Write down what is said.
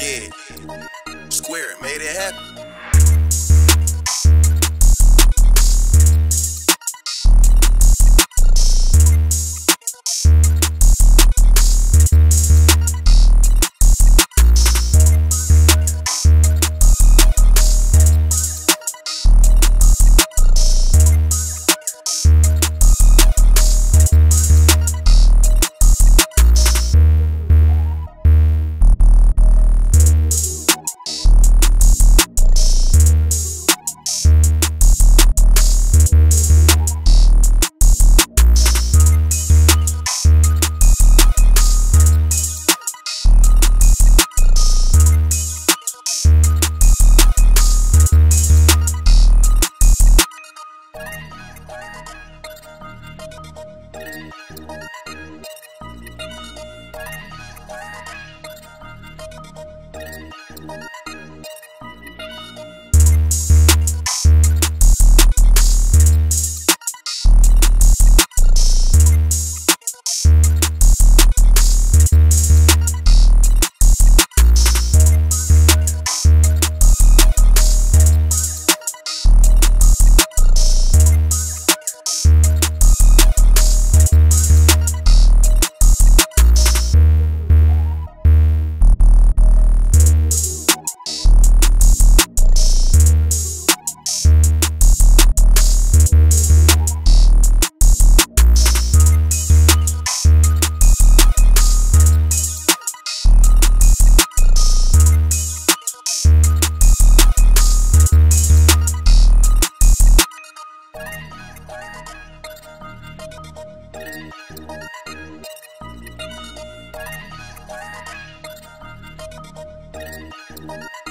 Yeah. Square, made it happen. あ!